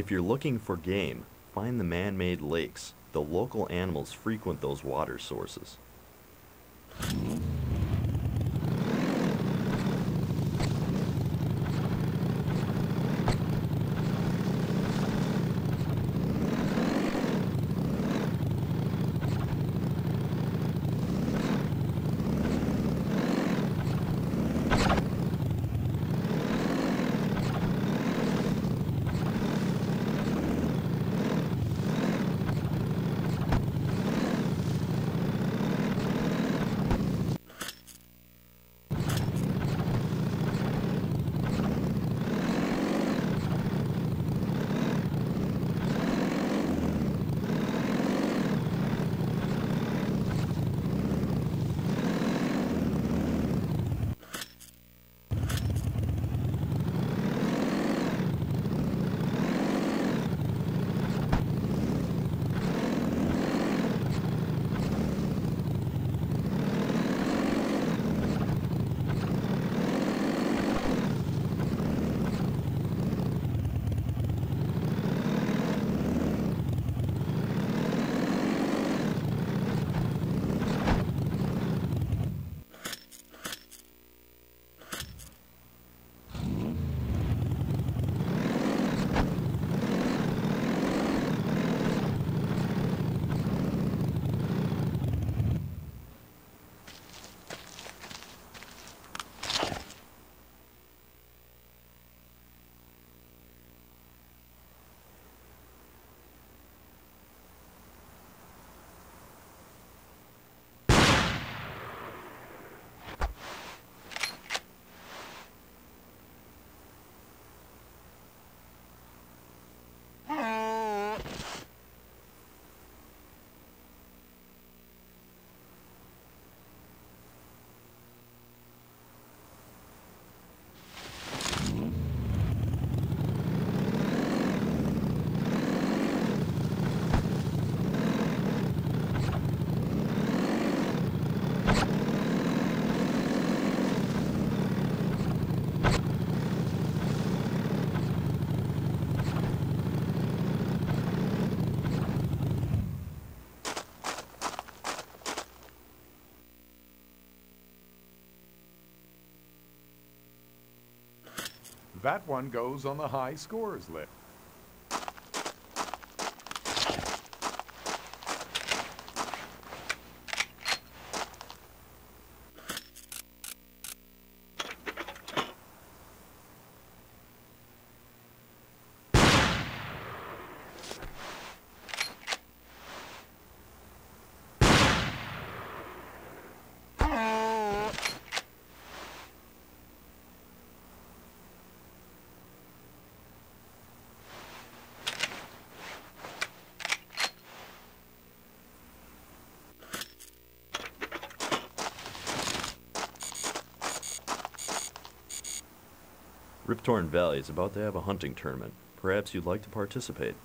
If you're looking for game, find the man-made lakes. The local animals frequent those water sources. That one goes on the high scores list. Riptorn Valley is about to have a hunting tournament. Perhaps you'd like to participate.